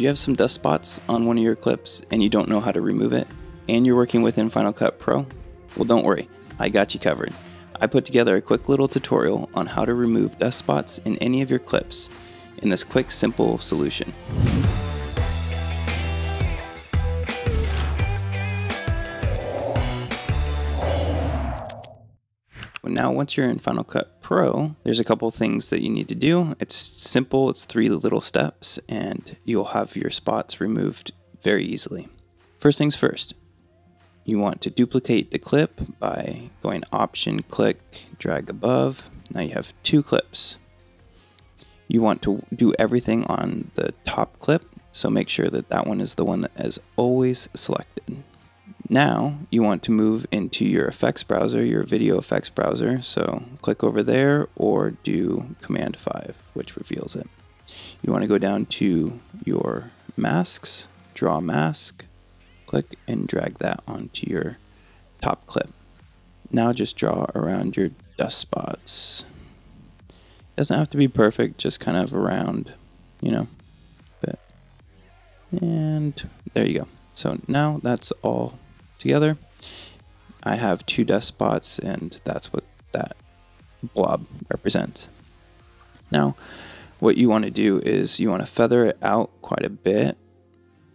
Do you have some dust spots on one of your clips and you don't know how to remove it? And you're working within Final Cut Pro? Well, don't worry, I got you covered. I put together a quick little tutorial on how to remove dust spots in any of your clips in this quick, simple solution. Now, once you're in Final Cut Pro, there's a couple things that you need to do. It's simple, it's three little steps, and you'll have your spots removed very easily. First things first, you want to duplicate the clip by going Option, click, drag above. Now you have two clips. You want to do everything on the top clip, so make sure that that one is the one that is always selected. Now you want to move into your effects browser, your video effects browser. So click over there or do Command 5, which reveals it. You want to go down to your masks, draw mask, click and drag that onto your top clip. Now just draw around your dust spots. It doesn't have to be perfect, just kind of around, you know, bit. And there you go. So now that's all together. I have two dust spots, and that's what that blob represents. Now, what you want to do is you want to feather it out quite a bit.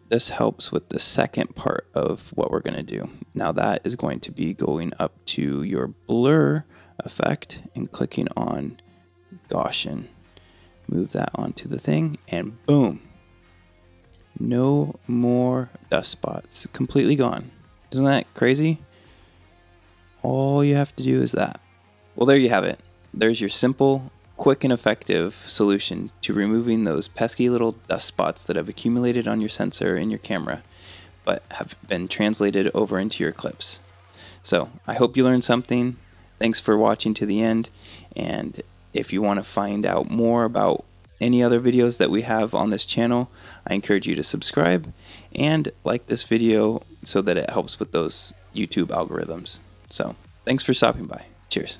This helps with the second part of what we're going to do. Now, that is going to be going up to your blur effect and clicking on Gaussian. Move that onto the thing, and boom. No more dust spots. Completely gone. Isn't that crazy? All you have to do is that. Well, there you have it. There's your simple, quick, and effective solution to removing those pesky little dust spots that have accumulated on your sensor in your camera, but have been translated over into your clips. So, I hope you learned something. Thanks for watching to the end. And if you want to find out more about any other videos that we have on this channel, I encourage you to subscribe and like this video so that it helps with those YouTube algorithms. So, thanks for stopping by. Cheers.